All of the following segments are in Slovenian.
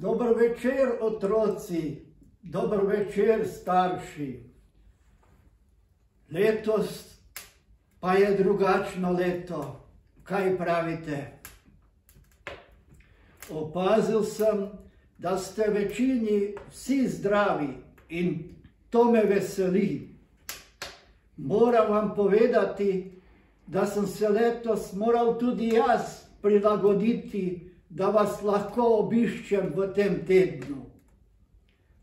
Dober večer, otroci, dober večer, starši. Letos pa je drugačno leto. Kaj pravite? Opazil sem, da ste večini vsi zdravi in to me veseli. Moram vam povedati, da sem se letos moral tudi jaz prilagoditi da vas lahko obiščem v tem tednu.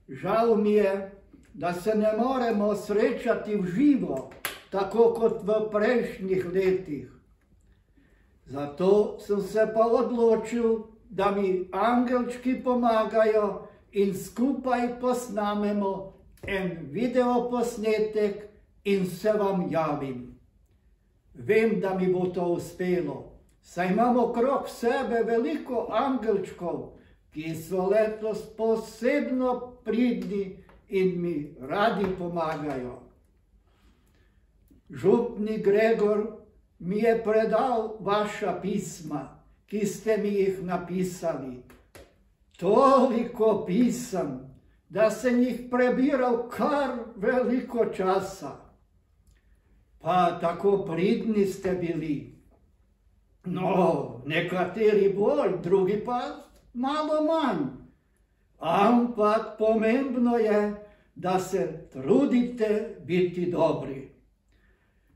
Žal mi je, da se ne moremo srečati v živo, tako kot v prejšnjih letih. Zato sem se pa odločil, da mi angelčki pomagajo in skupaj posnamemo en video posnetek in se vam javim. Vem, da mi bo to uspelo saj imamo krok sebe veliko angelčkov, ki so letos posebno pridni in mi radi pomagajo. Župni Gregor mi je predal vaša pisma, ki ste mi jih napisali. Toliko pisem, da sem jih prebiral kar veliko časa. Pa tako pridni ste bili. No, nekateri bolj, drugi pa malo manj. Ampak pomembno je, da se trudite biti dobri.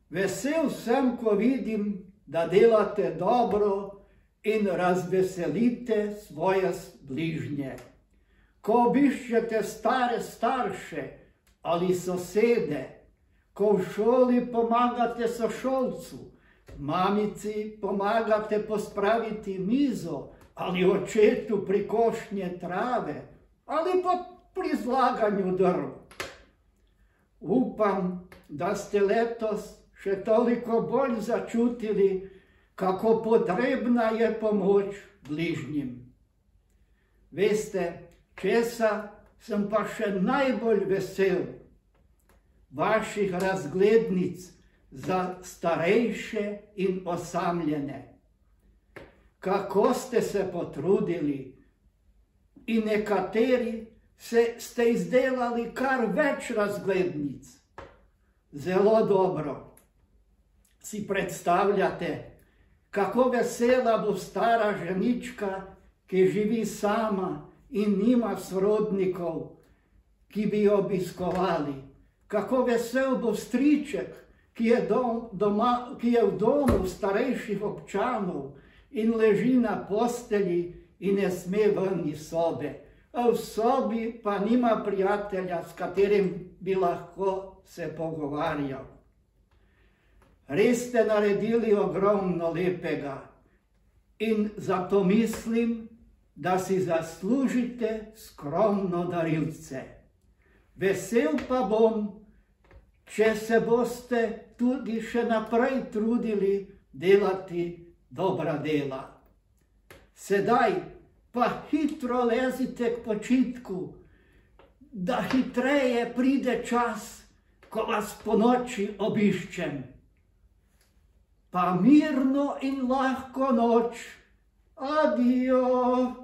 Vesel sem, ko vidim, da delate dobro in razveselite svoje bližnje. Ko obiščete stare starše ali sosede, ko v šoli pomagate sošolcu, mamici pomagate pospraviti mizo ali očetu pri košnje trave ali pa pri zlaganju drv. Upam, da ste letos še toliko bolj začutili, kako potrebna je pomoč bližnjim. Veste, česa sem pa še najbolj vesel? Vaših razglednic, za starejše in osamljene. Kako ste se potrudili in nekateri se ste izdelali kar več razglednic. Zelo dobro si predstavljate, kako vesela bo stara ženička, ki živi sama in nima srodnikov, ki bi jo obiskovali. Kako vesel bo striček, ki je, dom, doma, ki je v domu starejših občanov in leži na posteli in ne sme ven iz sobe. V sobi pa nima prijatelja, s katerim bi lahko se pogovarjal. Res ste naredili ogromno lepega in zato mislim, da si zaslužite skromno darilce. Vesel pa bom, če se boste tudi še naprej trudili delati dobra dela. Sedaj pa hitro lezite k počitku, da hitreje pride čas, ko vas po noči obiščem. Pa mirno in lahko noč. Adijo!